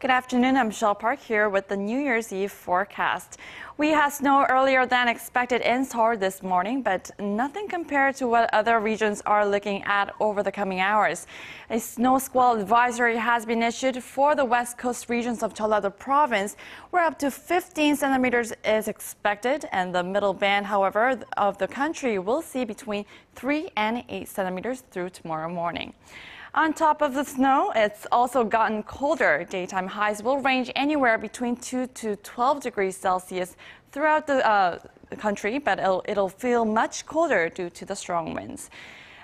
Good afternoon. I'm Michelle Park here with the New Year's Eve forecast. We had snow earlier than expected in Seoul this morning, but nothing compared to what other regions are looking at over the coming hours. A snow squall advisory has been issued for the west coast regions of Jeollado province, where up to 15 centimeters is expected, and the middle band, however, of the country will see between 3 and 8 centimeters through tomorrow morning. On top of the snow, it's also gotten colder. Daytime highs will range anywhere between 2 to 12 degrees Celsius throughout the uh, country, but it'll, it'll feel much colder due to the strong winds.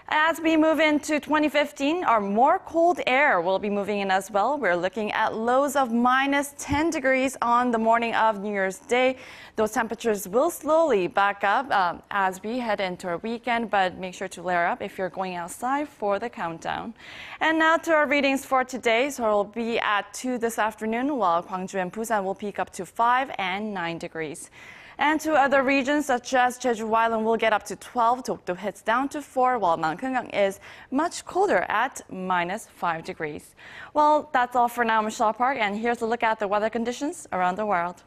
As we move into 2015, our more cold air will be moving in as well. We're looking at lows of minus 10 degrees on the morning of New Year's Day. Those temperatures will slowly back up um, as we head into our weekend, but make sure to layer up if you're going outside for the countdown. And now to our readings for today. So it'll be at 2 this afternoon, while Gwangju and Busan will peak up to 5 and 9 degrees. And to other regions such as Jeju Island will get up to 12, Dokdo hits down to 4, while Mount Kumgang is much colder at minus 5 degrees. Well, that's all for now, Michelle Park, and here's a look at the weather conditions around the world.